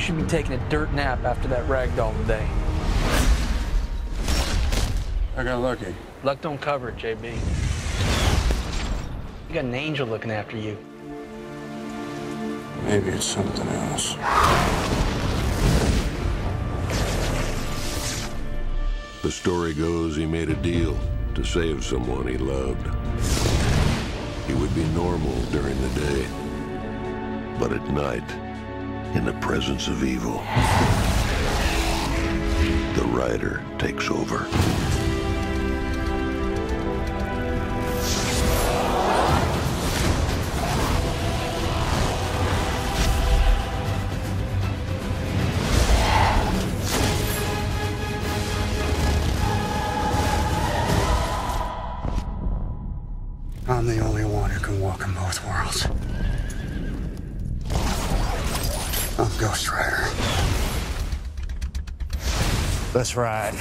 should be taking a dirt nap after that ragdoll today. I got lucky. Luck don't cover it, JB. You got an angel looking after you. Maybe it's something else. The story goes he made a deal to save someone he loved. He would be normal during the day, but at night, in the presence of evil, the rider takes over. I'm the only one who can walk in both worlds. I'm Ghost Rider. Let's ride.